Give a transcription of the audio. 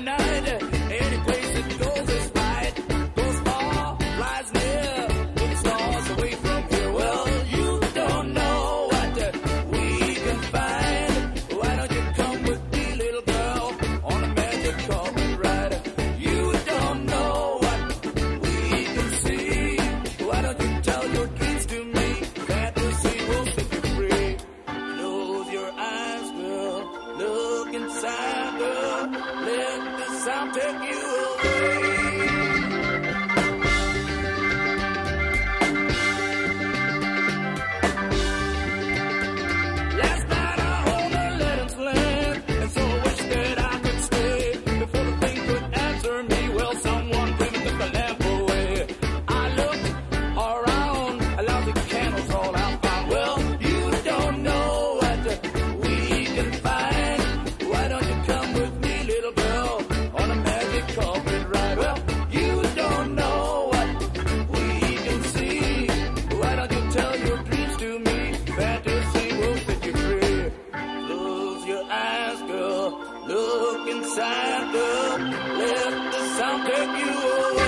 na na take you away. Look inside the left, the sound cut you away.